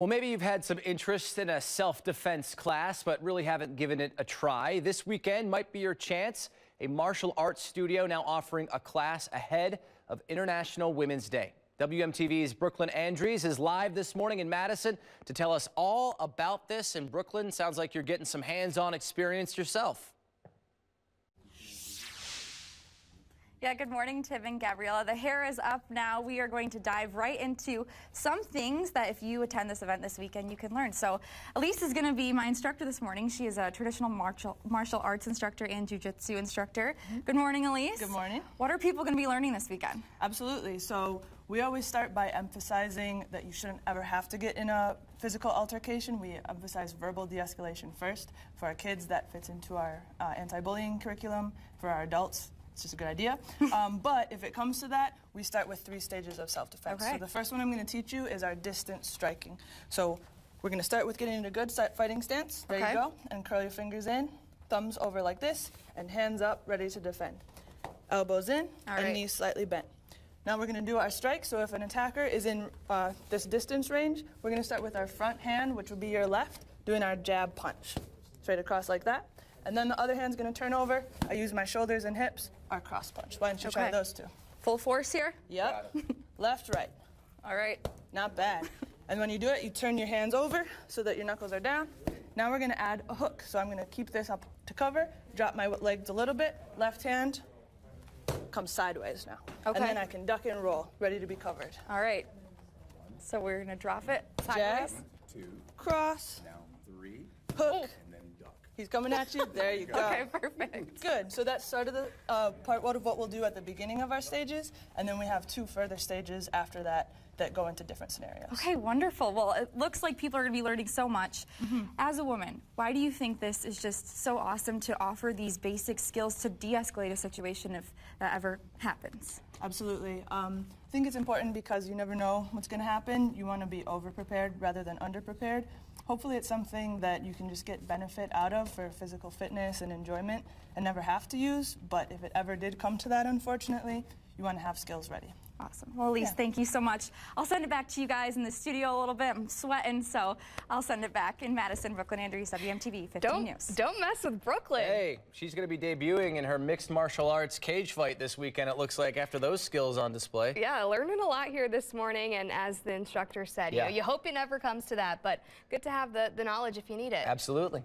Well, maybe you've had some interest in a self-defense class, but really haven't given it a try. This weekend might be your chance. A martial arts studio now offering a class ahead of International Women's Day. WMTV's Brooklyn Andrews is live this morning in Madison to tell us all about this. In Brooklyn, sounds like you're getting some hands-on experience yourself. Yeah, good morning, Tim and Gabriella. The hair is up now. We are going to dive right into some things that if you attend this event this weekend, you can learn. So Elise is going to be my instructor this morning. She is a traditional martial, martial arts instructor and jiu-jitsu instructor. Mm -hmm. Good morning, Elise. Good morning. What are people going to be learning this weekend? Absolutely. So we always start by emphasizing that you shouldn't ever have to get in a physical altercation. We emphasize verbal de-escalation first. For our kids, that fits into our uh, anti-bullying curriculum. For our adults, it's just a good idea. um, but if it comes to that, we start with three stages of self-defense. Okay. So the first one I'm going to teach you is our distance striking. So we're going to start with getting into a good fighting stance. There okay. you go. And curl your fingers in, thumbs over like this, and hands up, ready to defend. Elbows in, All and right. knees slightly bent. Now we're going to do our strike. So if an attacker is in uh, this distance range, we're going to start with our front hand, which would be your left, doing our jab punch. Straight across like that. And then the other hand's gonna turn over. I use my shoulders and hips, our cross punch. Why don't you okay. try those two? Full force here? Yep. Left, right. All right. Not bad. and when you do it, you turn your hands over so that your knuckles are down. Now we're gonna add a hook. So I'm gonna keep this up to cover, drop my legs a little bit, left hand comes sideways now. Okay. And then I can duck and roll, ready to be covered. All right. So we're gonna drop it sideways. Jab, two, cross, down three, hook, oh. He's coming at you. There you go. Okay, perfect. Good. So that's sort of the uh, part one of what we'll do at the beginning of our stages, and then we have two further stages after that that go into different scenarios. Okay, wonderful. Well, it looks like people are going to be learning so much. Mm -hmm. As a woman, why do you think this is just so awesome to offer these basic skills to de-escalate a situation if that ever happens? Absolutely. Um, I think it's important because you never know what's going to happen. You want to be over-prepared rather than under-prepared. Hopefully it's something that you can just get benefit out of for physical fitness and enjoyment and never have to use. But if it ever did come to that, unfortunately, you want to have skills ready. Awesome. Well, Elise, yeah. thank you so much. I'll send it back to you guys in the studio a little bit. I'm sweating, so I'll send it back in Madison, Brooklyn Andrews, WMTV 15 don't, News. Don't mess with Brooklyn. Hey, she's going to be debuting in her mixed martial arts cage fight this weekend, it looks like, after those skills on display. Yeah, learning a lot here this morning, and as the instructor said, yeah. you, know, you hope it never comes to that, but good to have the, the knowledge if you need it. Absolutely.